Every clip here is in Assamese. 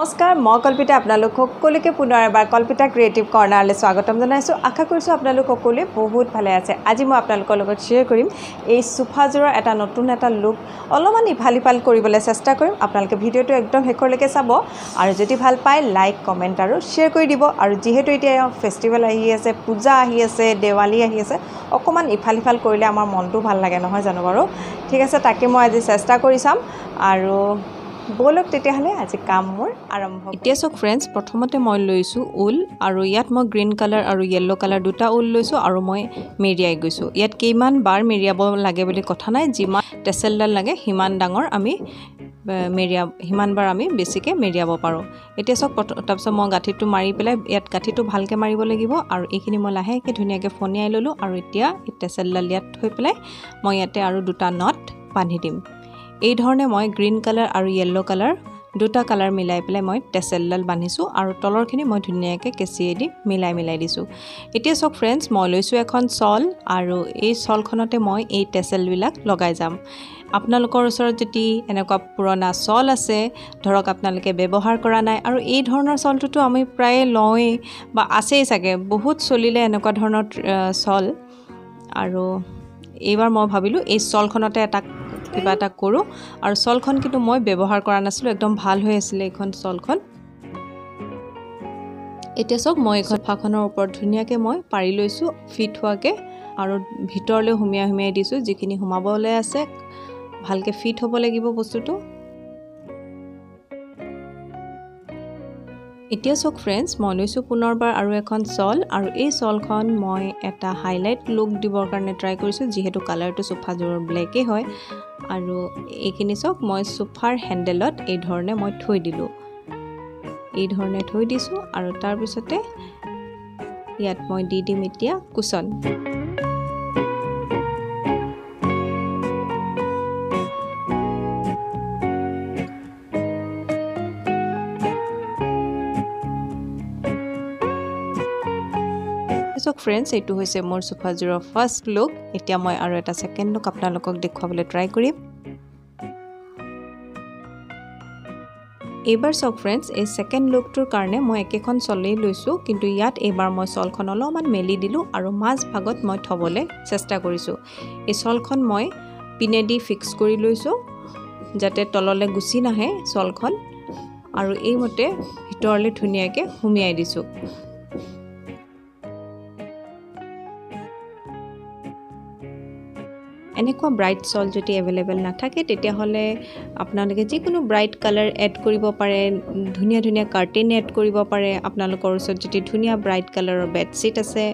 নমস্কাৰ মই কল্পিতা আপোনালোক সকলোকে পুনৰ এবাৰ কল্পিতা ক্ৰিয়েটিভ কৰ্ণাৰলৈ স্বাগতম জনাইছোঁ। আশা কৰিছোঁ আপোনালোক সকলোৱে বহুত ভালে আছে। আজি মই আপোনালোকৰ লগত শ্বেয়াৰ কৰিম এই চোফাযোৰৰ এটা নতুন এটা লুক অলপমান ইফাল সিফাল কৰিবলৈ চেষ্টা কৰিম। আপোনালোকে ভিডিঅ'টো একদম শেষলৈকে চাব। আৰু যদি ভাল পায় লাইক কমেণ্ট আৰু শ্বেয়াৰ কৰি দিব। আৰু যিহেতু এতিয়া ফেষ্টিভেল আহি আছে পূজা আহি আছে দেৱালী আহি আছে অকণমান ইফাল সিফাল কৰিলে আমাৰ মনটো ভাল লাগে নহয় জানো বাৰু? ঠিক আছে তাকে মই আজি চেষ্টা কৰি চাম। আৰু ব'লক তেতিয়াহ'লে আজি কাম মোৰ আৰম্ভ এতিয়া চাওক ফ্ৰেণ্ডছ প্ৰথমতে মই লৈছোঁ ঊল আৰু ইয়াত মই গ্ৰীণ কালাৰ আৰু য়েল্ল' কালাৰ দুটা ঊল লৈছোঁ আৰু মই মেৰিয়াই গৈছোঁ। ইয়াত কিমান বাৰ মেৰিয়াব লাগে বুলি কথা নাই যিমান টেচেলডাল লাগে সিমান ডাঙৰ আমি মেৰিয়া সিমানবাৰ আমি বেছিকৈ মেৰিয়াব পাৰোঁ। এতিয়া চাওক তাৰপিছত মই গাঁঠিটো মাৰি পেলাই ইয়াত গাঁঠিটো ভালকৈ মাৰিব লাগিব আৰু এইখিনি মই লাহেকৈ ধুনীয়াকৈ ফনিয়াই ল'লোঁ আৰু এতিয়া টেচেলডাল ইয়াত থৈ পেলাই মই ইয়াতে আৰু দুটা নট বান্ধি দিম। এই ধৰণে মই গ্ৰীণ কালাৰ আৰু য়েল্ল' কালাৰ দুটা কালাৰ মিলাই পেলাই মই টেচেলডাল বান্ধিছোঁ আৰু তলৰখিনি মই ধুনীয়াকৈ কেঁচিয়েদি মিলাই মিলাই দিছোঁ। এতিয়া চাওক ফ্ৰেণ্ডছ মই লৈছোঁ এখন শ্বল আৰু এই শ্বলখনতে মই এই টেচেলবিলাক লগাই যাম। আপোনালোকৰ ওচৰত যদি এনেকুৱা পুৰণা শ্বল আছে ধৰক আপোনালোকে ব্যৱহাৰ কৰা নাই আৰু এই ধৰণৰ শ্বলটোতো আমি প্ৰায়ে লওঁৱেই বা আছেই চাগে বহুত চলিলে এনেকুৱা ধৰণৰ শ্বল আৰু এইবাৰ মই ভাবিলোঁ এই শ্বলখনতে এটা কিবা এটা কৰোঁ। আৰু শ্বলখন কিন্তু মই ব্যৱহাৰ কৰা নাছিলোঁ একদম ভাল হৈ আছিলে এইখন শ্বলখন এতিয়া চাওক মই এইখন ফাখনৰ ওপৰত ধুনীয়াকৈ মই পাৰি লৈছোঁ ফিট হোৱাকৈ। আৰু ভিতৰলৈ সুমিয়াই সুমিয়াই দিছোঁ যিখিনি সোমাবলৈ আছে ভালকৈ ফিট হ'ব লাগিব বস্তুটো। এতিয়া চাওক ফ্ৰেণ্ডছ মই লৈছোঁ পুনৰবাৰ আৰু এখন শ্বল আৰু এই শ্বলখন মই এটা হাইলাইট লুক দিবৰ কাৰণে ট্ৰাই কৰিছোঁ যিহেতু কালাৰটো চোফাযোৰৰ ব্লেকেই হয়। আৰু এইখিনি চাওক মই চোফাৰ হেণ্ডেলত এই ধৰণে মই থৈ দিলোঁ। এই ধৰণে থৈ দিছোঁ আৰু তাৰপিছতে ইয়াত মই দি দিম এতিয়া কুচন। ফ্ৰেণ্ডছ এইটো হৈছে মোৰ চোফাযোৰৰ ফাৰ্ষ্ট লুক এতিয়া মই আৰু এটা ছেকেণ্ড লুক আপোনালোকক দেখুৱাবলৈ ট্ৰাই কৰিম। এইবাৰ চাওক ফ্ৰেণ্ডছ এই ছেকেণ্ড লুকটোৰ কাৰণে মই একেখন চলেই লৈছোঁ কিন্তু ইয়াত এইবাৰ মই চলখন অলপমান মেলি দিলোঁ আৰু মাজ ভাগত মই থ'বলৈ চেষ্টা কৰিছোঁ। এই চলখন মই পিনেদি ফিক্স কৰি লৈছোঁ যাতে তললৈ গুচি নাহে চলখন আৰু এইমতে ভিতৰলৈ ধুনীয়াকৈ সুমিয়াই দিছোঁ। এনেকুৱা ব্ৰাইট চল যদি এভেইলেবল নাথাকে তেতিয়াহ'লে আপোনালোকে যিকোনো ব্ৰাইট কালাৰ এড কৰিব পাৰে ধুনীয়া ধুনীয়া কাৰ্টেইন এড কৰিব পাৰে আপোনালোকৰ ওচৰত যদি ধুনীয়া ব্ৰাইট কালাৰৰ বেডশ্বীট আছে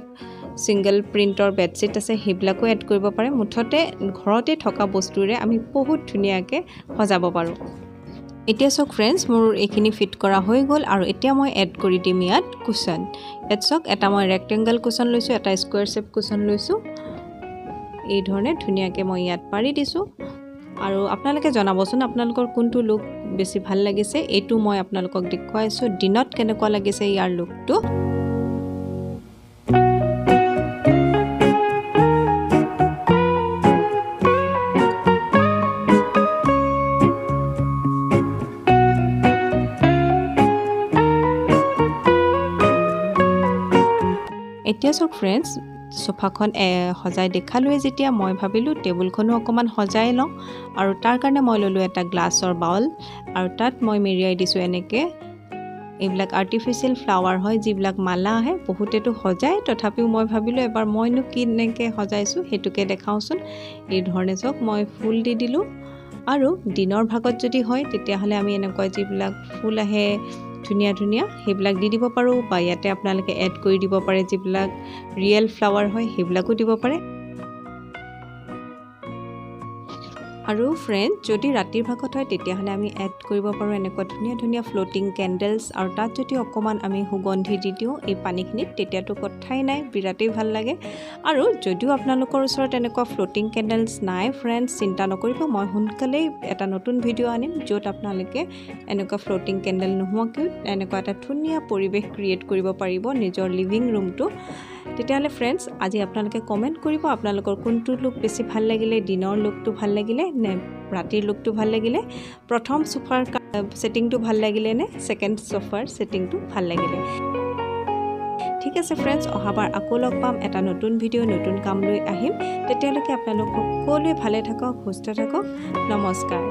ছিংগল প্ৰিণ্টৰ বেডশ্বীট আছে সেইবিলাকো এড কৰিব পাৰে। মুঠতে ঘৰতে থকা বস্তুৰে আমি বহুত ধুনীয়াকৈ সজাব পাৰোঁ। এতিয়া চাওক ফ্ৰেণ্ডছ মোৰ এইখিনি ফিট কৰা হৈ গ'ল আৰু এতিয়া মই এড কৰি দিম ইয়াত কুশ্যন ইয়াত চাওক এটা মই ৰেক্টেংগল কুশ্যন লৈছোঁ এটা স্কুৱেৰ শ্বেপ কুশ্যন লৈছোঁ। এই ধৰণে ধুনীয়াকৈ মই ইয়াত পাৰি দিছোঁ। আৰু আপোনালোকে জনাবচোন আপোনালোকৰ কোনটো লুক বেছি ভাল লাগিছে। এইটো মই আপোনালোকক দেখুৱাইছোঁ দিনত কেনেকুৱা লাগিছে ইয়াৰ লুকটো এতিয়া চাওক ফ্ৰেণ্ডছ চোফাখন সজাই দেখালোৱে যেতিয়া মই ভাবিলোঁ টেবুলখনো অকণমান সজাই লওঁ আৰু তাৰ কাৰণে মই ল'লোঁ এটা গ্লাছৰ বাউল আৰু তাত মই মেৰিয়াই দিছোঁ এনেকৈ। এইবিলাক আৰ্টিফিচিয়েল ফ্লাৱাৰ হয় যিবিলাক মালা আহে বহুতেতো সজায়। তথাপিও মই ভাবিলোঁ এবাৰ মইনো কি এনেকৈ সজাইছোঁ সেইটোকে দেখাওঁচোন। এই ধৰণে চাওক মই ফুল দি দিলোঁ। আৰু দিনৰ ভাগত যদি হয় তেতিয়াহ'লে আমি এনেকুৱা যিবিলাক ফুল আহে ধুনীয়া ধুনীয়া। সেইবিলাক দি দিব পাৰোঁ বা ইয়াতে আপোনালোকে এড কৰি দিব পাৰে যিবিলাক ৰিয়েল ফ্লাৱাৰ হয় সেইবিলাকো দিব পাৰে। আৰু ফ্ৰেণ্ড যদি ৰাতিৰ ভাগত হয় তেতিয়াহ'লে আমি এড কৰিব পাৰোঁ এনেকুৱা ধুনীয়া ধুনীয়া ফ্ল'টিং কেণ্ডেলছ আৰু তাত যদি অকণমান আমি সুগন্ধি দি দিওঁ এই পানীখিনিত তেতিয়াতো কথাই নাই বিৰাটেই ভাল লাগে। আৰু যদিও আপোনালোকৰ ওচৰত এনেকুৱা ফ্ল'টিং কেণ্ডেলছ নাই ফ্ৰেণ্ডছ চিন্তা নকৰিব মই সোনকালেই এটা নতুন ভিডিঅ' আনিম য'ত আপোনালোকে এনেকুৱা ফ্ল'টিং কেণ্ডেল নোহোৱাকৈও এনেকুৱা এটা ধুনীয়া পৰিৱেশ ক্ৰিয়েট কৰিব পাৰিব নিজৰ লিভিং ৰুমটো তেতিয়াহ'লে ফ্ৰেণ্ডছ আজি আপোনালোকে কমেণ্ট কৰিব আপোনালোকৰ কোনটো লুক বেছি ভাল লাগিলে দিনৰ লুকটো ভাল লাগিলে নে ৰাতিৰ লুকটো ভাল লাগিলে প্ৰথম চোফাৰ ছেটিংটো ভাল লাগিলে নে ছেকেণ্ড চোফাৰ ছেটিংটো ভাল লাগিলে। ঠিক আছে ফ্ৰেণ্ডছ অহাবাৰ আকৌ লগ পাম এটা নতুন ভিডিঅ' নতুন কাম লৈ আহিম। তেতিয়ালৈকে আপোনালোক সকলোৱে ভালে থাকক সুস্থ থাকক। নমস্কাৰ।